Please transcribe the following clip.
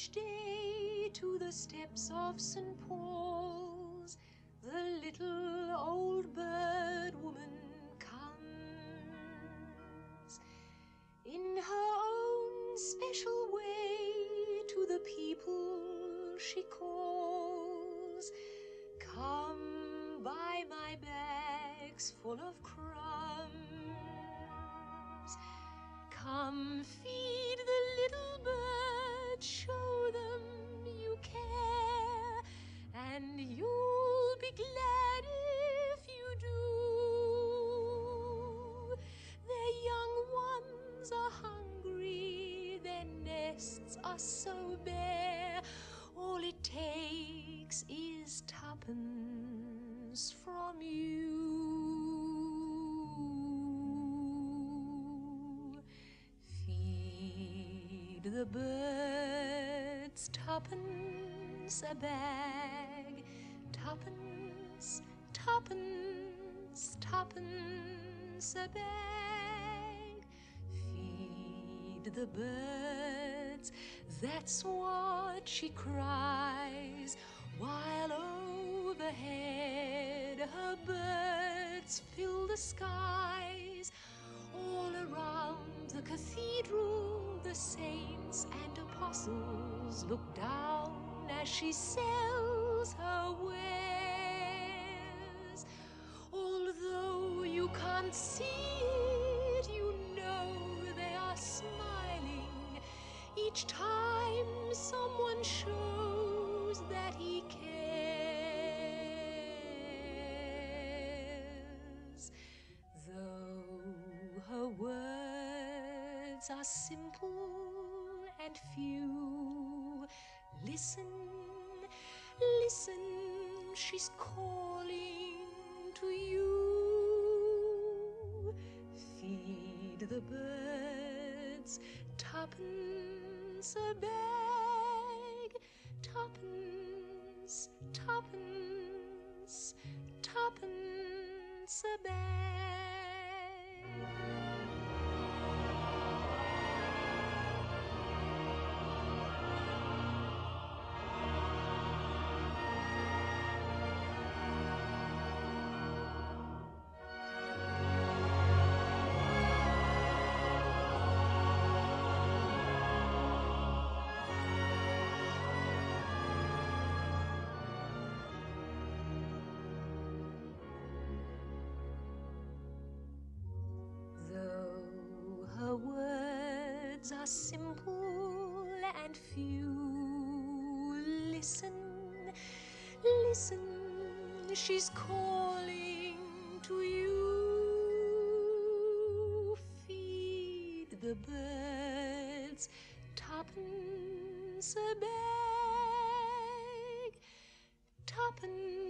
each day to the steps of St. Paul's, the little old bird woman comes in her own special way to the people she calls. Come buy my bags full of crumbs. Come feed are so bare. All it takes is tuppence from you. Feed the birds tuppence a bag, tuppence, tuppence, tuppence a bag. Feed the birds, that's what she cries, while overhead her birds fill the skies. All around the cathedral, the saints and apostles look down as she sells her wares. Although you can't see it, you know they are smiling each time shows that he cares. Though her words are simple and few, listen, listen, she's calling to you. Feed the birds tuppence a bag, tuppence, tuppence, tuppence a bag. Are simple and few, listen, listen, she's calling to you. Feed the birds tuppence a bag, tuppence,